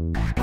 Bye.